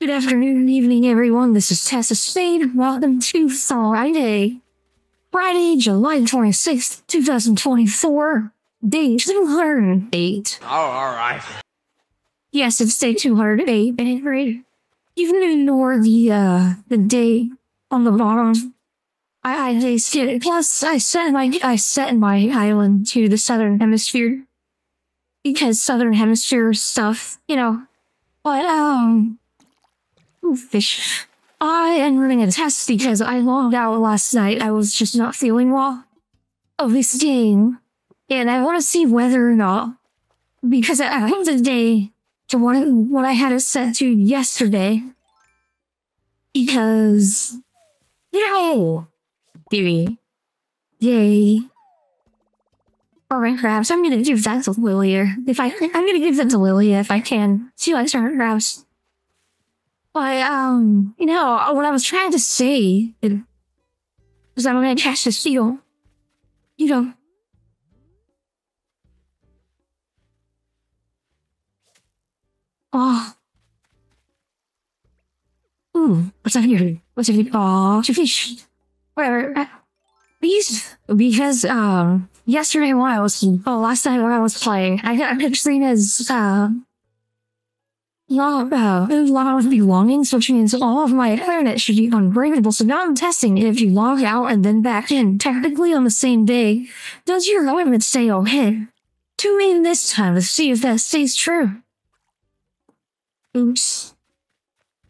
Good afternoon, evening, everyone. This is Tessa Spade. Welcome to Friday. Friday, July 26th, 2024. Day 208. Oh, all right. Yes, it's day 208. And right, you can ignore the, uh, the day on the bottom. I, I see it. Plus, I set my, I set my island to the southern hemisphere. Because southern hemisphere stuff, you know. But, um, fish. I am running a test because I logged out last night. I was just not feeling well of this game. And I want to see whether or not, because at the end of the day, to what, what I had it set to yesterday, because, you know, yay. Alright, perhaps I'm gonna give that to Lilia. If I, I'm gonna give that to Lilia if I can. She likes her perhaps. But, um, you know, what I was trying to say was I'm gonna catch this seal. You know. Oh. Ooh, what's that here? What's it? Oh, it's a fish. Whatever. Uh, These, because, um, yesterday when I was, oh, last night when I was playing, I got Katrina's, uh, long, uh, long of belongings, which means all of my internet should be unbreakable. So now I'm testing if you log out and then back in, technically on the same day, does your limit stay okay? Tune in this time to see if that stays true. Oops.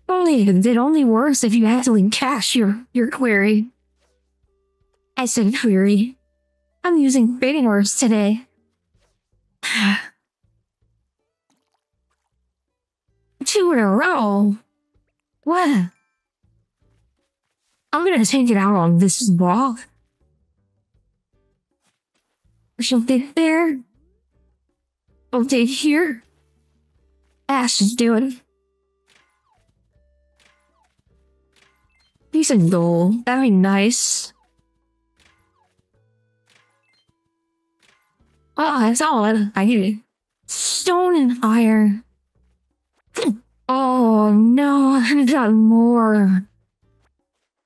Only it only works if you actually cache your, your query. I said query. I'm using baiting words today. Two in a row. What? I'm gonna take it out on this. She'll get there. I'll here. Ash is doing. Decent goal. That'd be nice. Oh, that's all I need. Stone and iron. Oh no, I got more.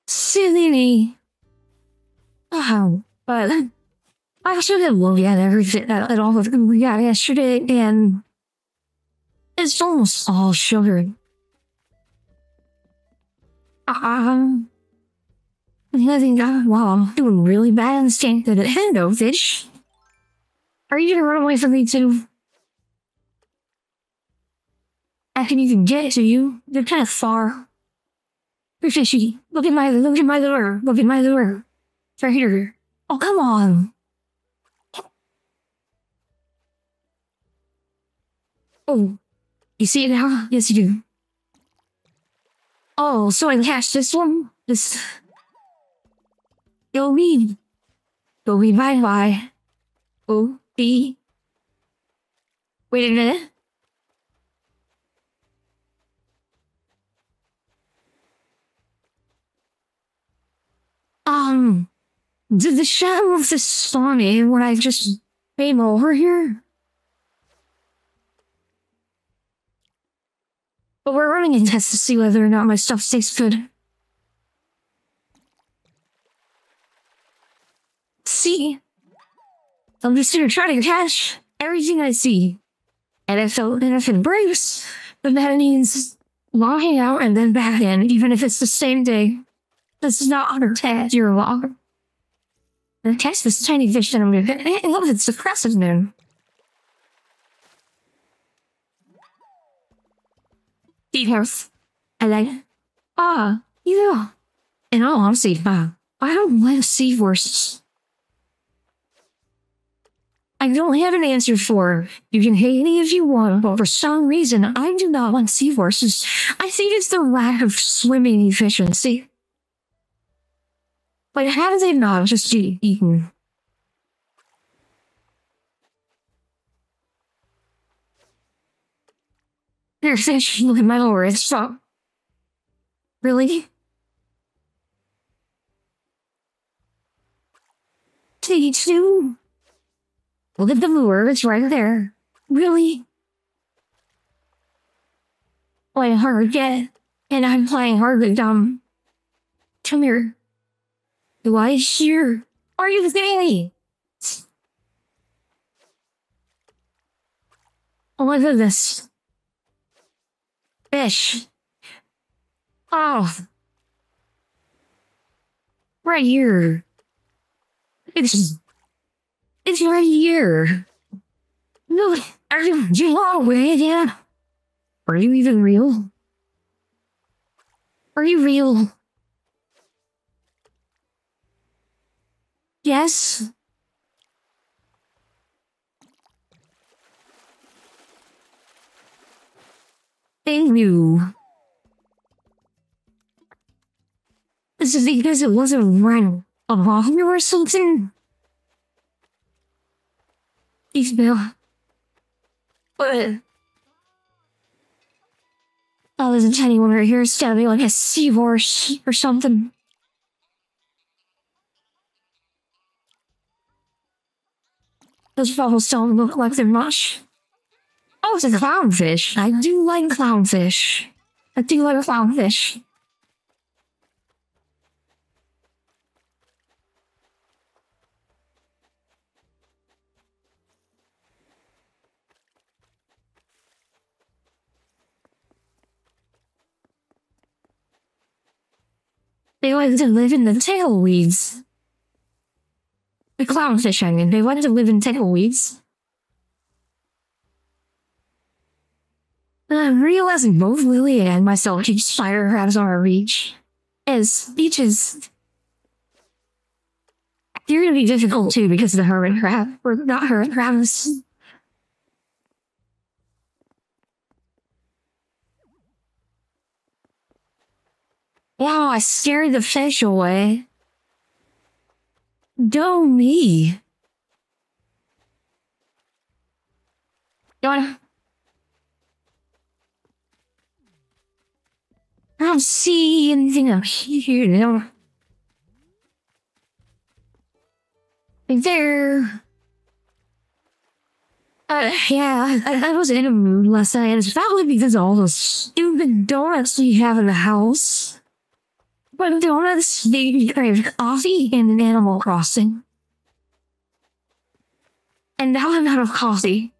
Silly. Oh, but I should have looked at everything at all of them we got yesterday, and it's almost all sugar. Um, I think, uh, wow, I'm doing really bad staying at Hello, fish. Are you gonna run away from me too? I can even get to you. They're kind of far. You're fishy. Look at my look at my lure. Look at my lure. It's right here. Oh come on. Oh, you see it now? Yes, you do. Oh, so I catch this one. This. Go me. Go me bye bye. Oh, B. Wait a minute. Um, did the shadow of this stormy when I just came over here? But we're running a test to see whether or not my stuff tastes good. See? I'm just gonna try to catch everything I see. And if, and if it breaks, then that means logging out and then back in, even if it's the same day. This is not under test your log. And catch this tiny fish that I'm gonna look it's suppressive now. Details. I like Ah, yeah. In all honesty, uh, I don't like seahorses. I don't have an answer for. You can hate me if you want, but for some reason, I do not want seahorses. I think it's the lack of swimming efficiency. Like, how do they not just get eaten? Mm-hmm. They're essentially my lord, so. Really? Stage two? Look at the lure, it's right there. Really? I heard, yeah. And I'm playing hardly dumb. Come here. Do I hear? Are you there? Oh, my goodness. Fish. Oh. Right here. It's it's right here. No, are you you long way, yeah? Are you even real? Are you real? Yes. Thank you. Is it because it wasn't run along or something? Bill. But Oh, there's a anyone right here stabbing like a seahorse or something. Those bubbles don't look like they're much. Oh, it's a clownfish. I do like clownfish. I do like clownfish. They like to live in the tailweeds. Clownfish, I mean, they wanted to live in tailweeds. I'm realizing both Lily and myself spider crabs on our reach. As beaches. They're gonna be difficult too because of the hermit crab. Or not hermit crabs. Wow, I scared the fish away. Do me. You wanna? I don't see anything up here. No. There. Uh, yeah, I, I was in a mood last night. And it's probably because all those stupid donuts we have in the house. But donuts, they crave coffee an Animal Crossing. And now I'm out of coffee.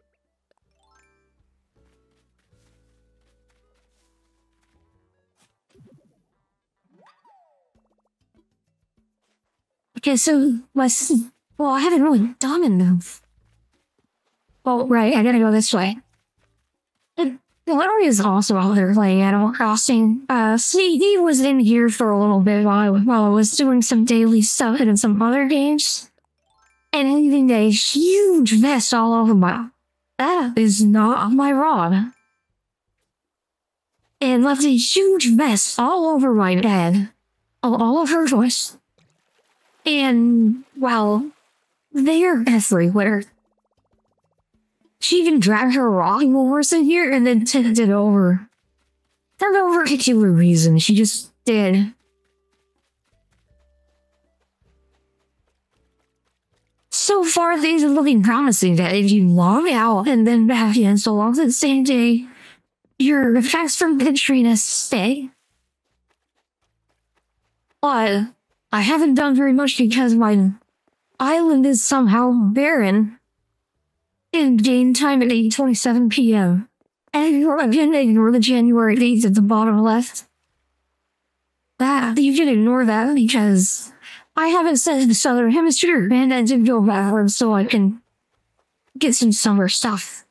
Okay, so let's. Well, I haven't really done enough. Well, right, I gotta go this way. Larry is also out there playing Animal Crossing. Uh, see, he was in here for a little bit while I, while I was doing some daily stuff and some other games. And leaving a huge mess all over my. That is not my rod. And left a huge mess all over my bed. All, all of her voice. And, well, they're everywhere. She even dragged her rocking horse in here and then tipped it over. For no particular reason, she just did. So far, things are looking promising that if you log out and then back in so long as the same day, your effects from Katrina stay. But I haven't done very much because my island is somehow barren. And game time at 8.27 p.m. And you're again ignore the January dates at the bottom left. That you can ignore that because I haven't sent the Southern Hemisphere and I did go backwards so I can get some summer stuff.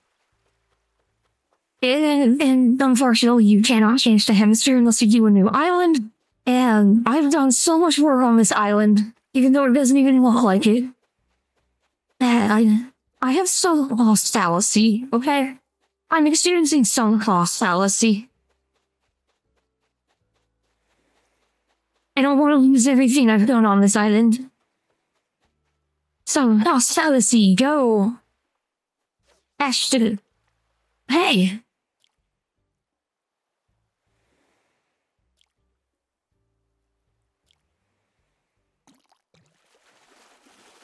And, and unfortunately, you cannot change the hemisphere unless you do a new island. And I've done so much work on this island, even though it doesn't even look like it. I, I have some lost fallacy, okay? I'm experiencing some lost fallacy. I don't want to lose everything I've done on this island. Some lost fallacy, go. Ashton. Hey.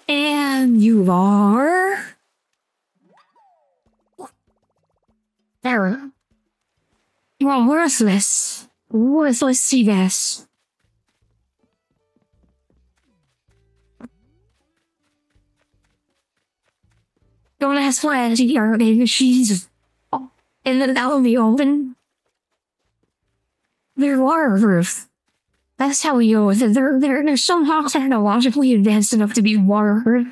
And you are? Sarah. You are worthless. worthless sea bass. Don't ask why she are baby she's in the out the open. They're waterproof. That's how we go with it. They're, they're, they're somehow technologically advanced enough to be waterproof.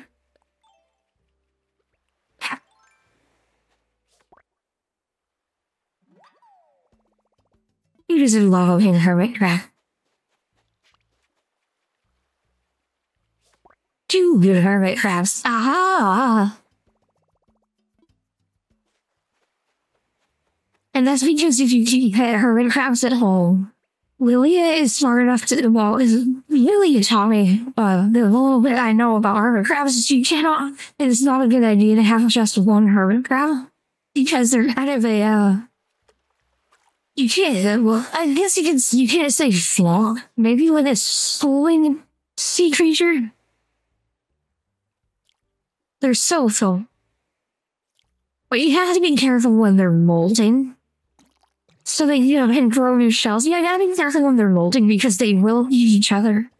You just love in hermit crab. Two good hermit crabs. Aha! And that's because if you keep hermit crabs at home, Lilia is smart enough to, well, is Lilia taught me uh, the little bit I know about hermit crabs is you cannot, it's not a good idea to have just one hermit crab because they're kind of a, uh, you can't, well, I guess you can, you can't say flaw. Maybe when it's schooling sea creature. They're so, so. But you have to be careful when they're molting. So they, you know, can grow new shells. Yeah, you gotta be careful when they're molting because they will eat each other.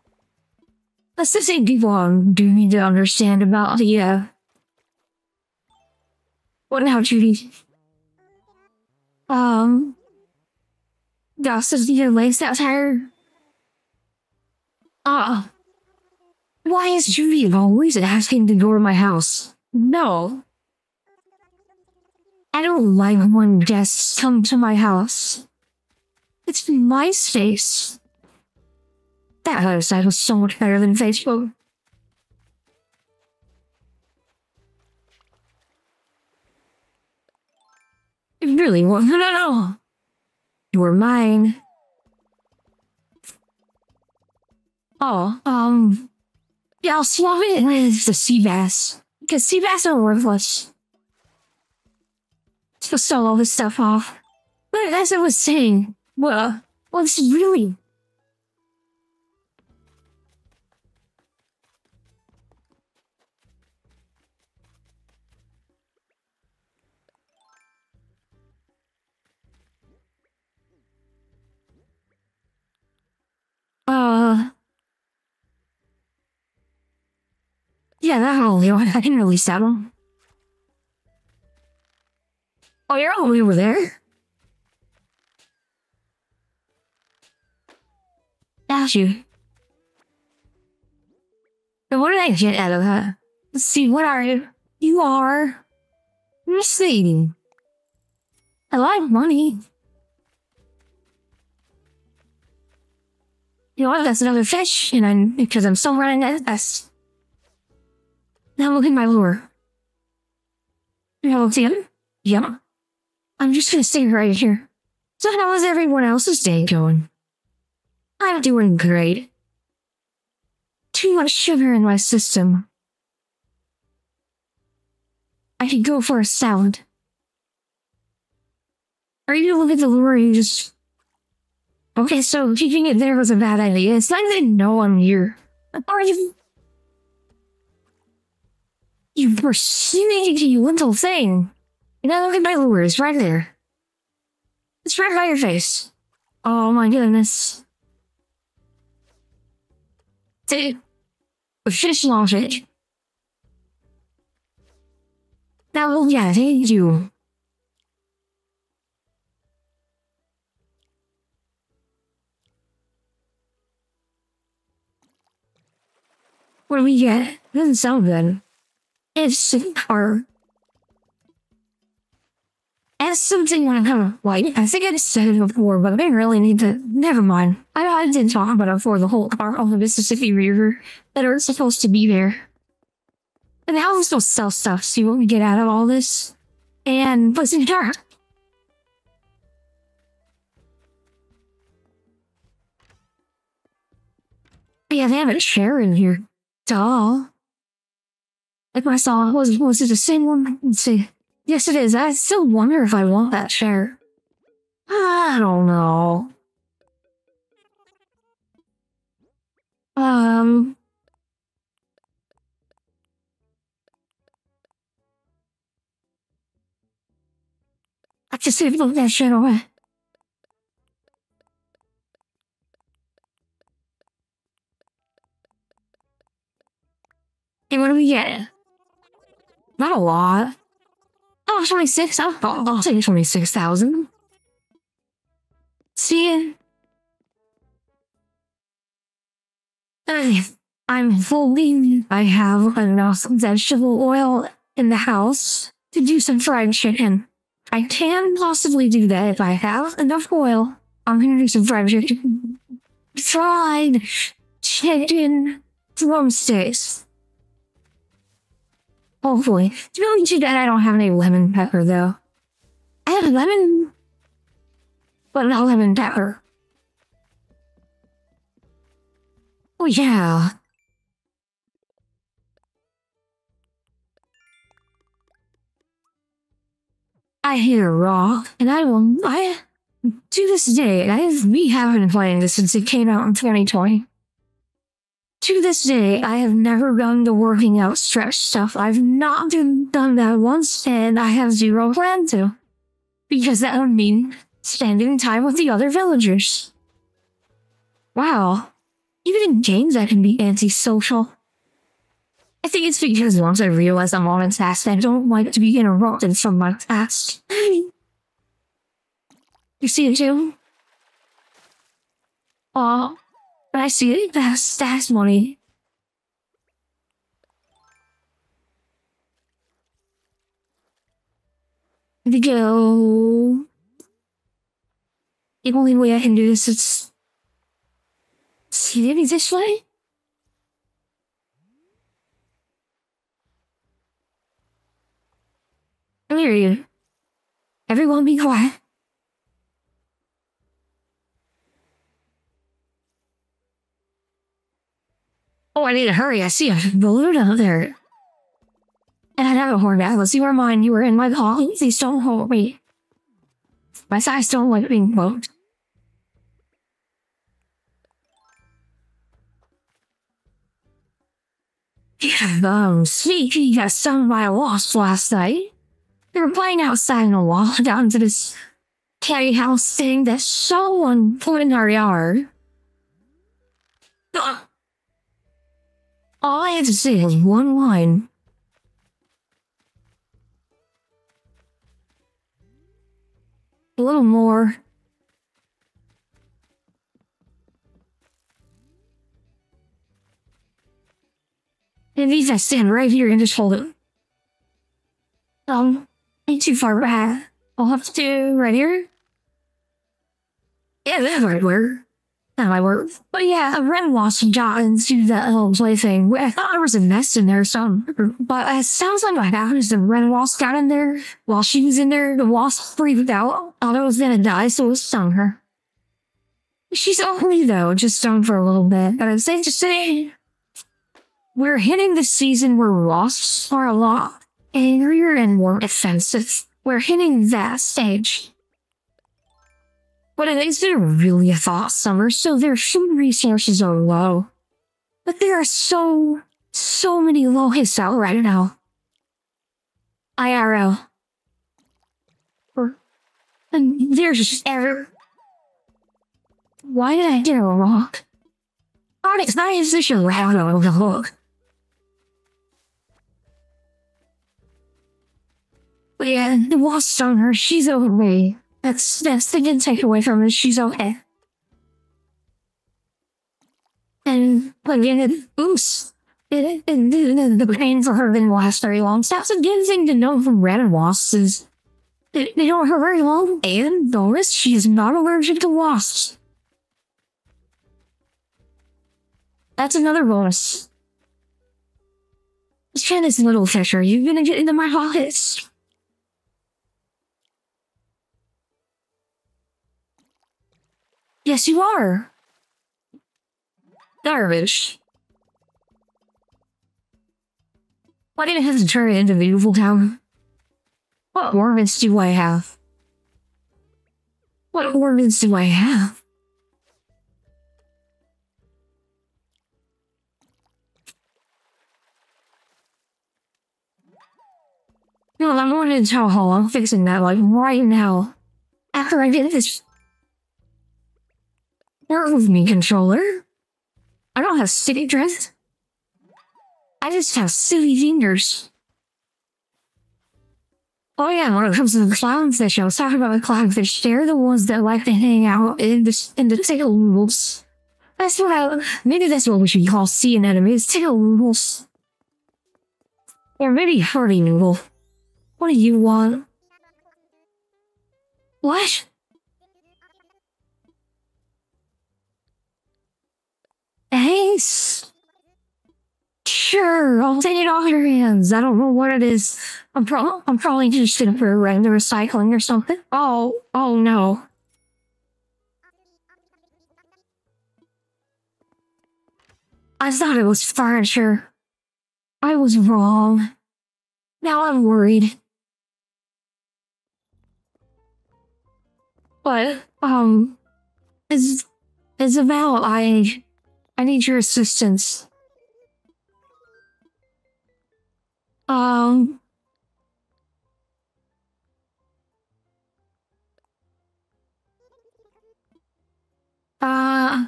That's the same people um, do need to understand about the, uh... What now, Judy? Um... Gossip the lace that tire. Ah. Why is Judy always asking to go to my house? No. I don't like when guests come to my house. It's my space. That website was so much better than Facebook. It really was. No, no, no. You're mine. Oh, um, yeah, I'll swap it with the sea bass. Because sea bass are worthless. To sell all this stuff off. But as I was saying, well, well, this is really... Yeah, that only one. I didn't really settle. Oh, you're all over there? That's you. But what did I get out of that? Let's see, what are you? You are... Mercedes. I like money. You know what? That's another fish, and I'm because I'm still running at S. Now look at my lure. A see it? Yep. I'm just gonna stay right here. So how is everyone else's day going? I'm doing great. Too much sugar in my system. I could go for a salad. Are you gonna look at the lure you just... Okay, so keeping it there was a bad idea. It's not that no one here. Are you... You pursuing you little thing. You know, look at my lures right there. It's right by your face. Oh my goodness. Dude. Fish lost it. Now, yeah, thank you. What do we get? Doesn't sound good. It's our as something I of like, I think I said it before, but I really need to. Never mind. I, I didn't talk about it before the whole part of the Mississippi River that are supposed to be there. And how I supposed sell stuff? See what we get out of all this? And what's in here? Yeah, they have a chair in here. Duh like my saw was was it the same one? Let's see. Yes, it is. I still wonder if I want that chair. I don't know. Um. I just have to put that shit away. Hey, what do we get? Not a lot. Oh, 26. I'll, I'll take 26,000. See? I, I'm fully. I have enough vegetable oil in the house to do some fried chicken. I can possibly do that if I have enough oil. I'm gonna do some fried chicken. Fried chicken drumsticks. Hopefully. To be honest, you, I don't have any lemon pepper though. I have lemon, but not lemon pepper. Oh yeah. I a rock, and I will. I to this day, I we have been playing this since it came out in 2020. To this day, I have never done the working out stretch stuff. I've not done that once, and I have zero plan to. Because that would mean spending time with the other villagers. Wow. Even in games, I can be antisocial. I think it's because once I realize I'm on a task, I don't like to be interrupted from my task. you see it too? Aw, I see. That's, that's money. To go. The only way I can do this is see it this way. I hear you. Everyone be quiet. Oh, I need to hurry. I see a balloon out there. And I have a horn. Let's see where mine. You were in my call. Please don't hold me. My size don't like being quote. Yeah, um, got stung by a wasp last night. They were playing outside in the wall down to this carry house thing that someone put in our yard. Ugh. Say was one line. A little more. And these I stand right here and just hold it. Um, ain't too far back. I'll have to do right here. Yeah, that's right where. Might work. But yeah, a red wasp got into that little plaything. I thought I was a nest in there so. But it sounds like happened is the red wasp got in there. While she was in there, the wasp freaked out. Thought it was gonna die, so it stung her. She's only though, just stung for a little bit. But it's safe to say, we're hitting the season where wasps are a lot angrier and more offensive. We're hitting that stage. But it is really a hot summer, so their food resources are low. But there are so, so many locusts out right now. IRL. And there's just ever. Why did I get a rock? Onyx, not is this your round on the hook. But yeah, the wasp on her, she's okay. That's that's the good takeaway from it. She's okay. And again, it boosts. It, it, the pain for her didn't last very long. So that's a good thing to know from red wasps is they, don't hurt very long. And notice she is not allergic to wasps. That's another bonus. Janice Little Fisher, you're gonna get into my pockets. Yes, you are. Darvish. Why did it have to turn it into beautiful town? What ordinances do I have? What ordinances do I have? No, I'm going to town hall. I'm fixing that like right now. After I get this With me, controller. I don't have city dress. I just have silly fingers. Oh yeah, when it comes to the clownfish, I was talking about the clownfish. They're the ones that like to hang out in the in the tail tails. That's what I maybe that's what we should call sea anemones, tail tails. Or maybe hurdy noodle. What do you want? What? Thanks. Sure, I'll take it off your hands. I don't know what it is. I'm pro- I'm probably just in the recycling or something. Oh, oh no. I thought it was furniture. I was wrong. Now I'm worried. But, um, is Isabelle, I, I need your assistance. Um, uh,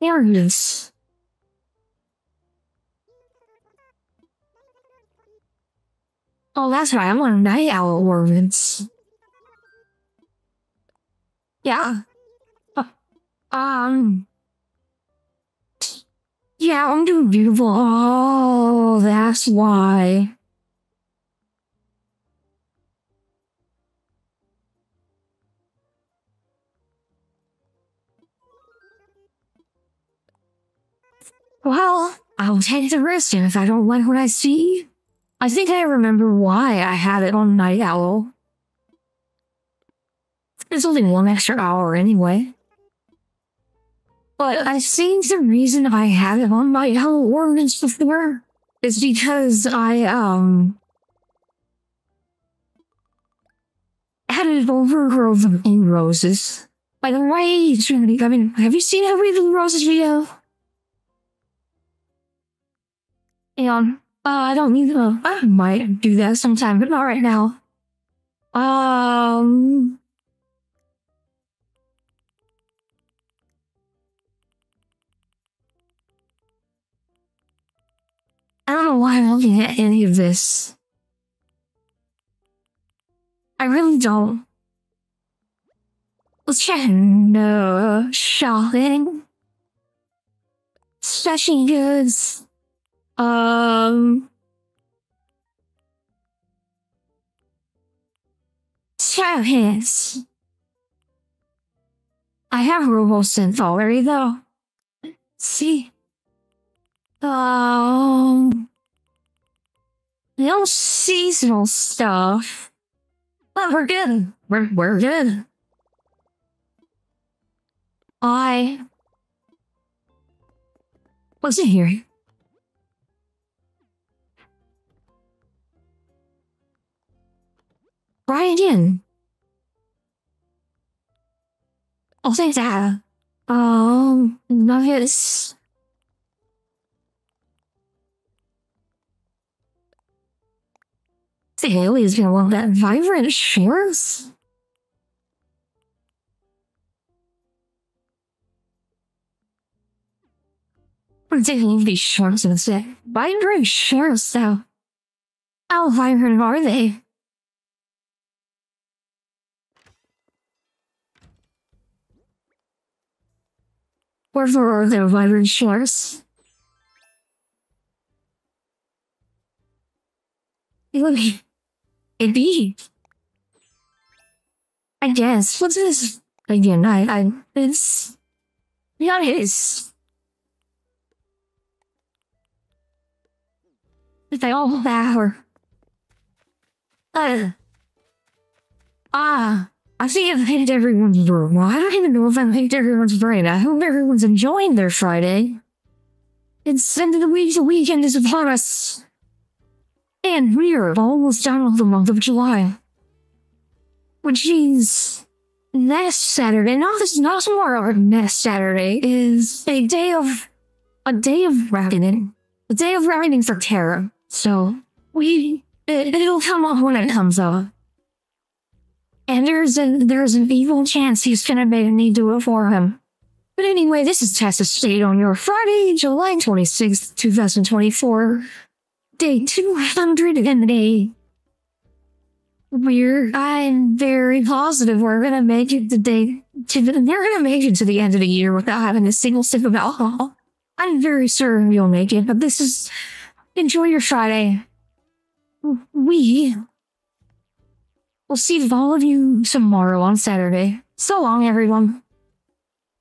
there it is. Oh, that's right. I'm on night owl ordinances. Yeah. Uh, um. Yeah, I'm doing beautiful. Oh, that's why. Well, I'll take the risk if I don't like what I see. I think I remember why I had it on Night Owl. It's only one extra hour anyway. But I think the reason I had it on my Owl ordinance before is because I, um, had an overgrowth of blue roses. By the way, Trinity, I mean, have you seen every blue roses video? And uh, I don't need to. I might do that sometime, but not right now. Um. Why I'm looking at any of this. I really don't. Let's check no shopping. Stretching goods. Um. Hands. I have RoboSynth already though. See? Um. No seasonal stuff. But we're good. We're, we're good. I wasn't here. Again. I'll say that. Um, nuggets. The alien's gonna want that vibrant shares. Particularly these shorts and say, vibrant shares though. How vibrant are they? Wherefore are there vibrant shores? It Indeed. I guess. What's this? Again, I, I, it's, yeah, it is. They all power. Uh, ah, I see I've hit everyone's room. I don't even know if I've hit everyone's brain. I hope everyone's enjoying their Friday. It's end of the week, the weekend is upon us. And we're almost done with the month of July. Which is next Saturday. No, this is not tomorrow. Next Saturday is a day of a day of reckoning. A day of reckoning for Terra. So we it, it'll come up when it comes up. And there's a there's an evil chance he's gonna make me do it for him. But anyway, this is Tessa Spade on your Friday, July 26th, 2024. Day 208. We're, I'm very positive we're gonna make it to day, to we're gonna make it to the end of the year without having a single sip of alcohol. I'm very certain we'll make it, but this is, enjoy your Friday. We will see all of you tomorrow on Saturday. So long, everyone.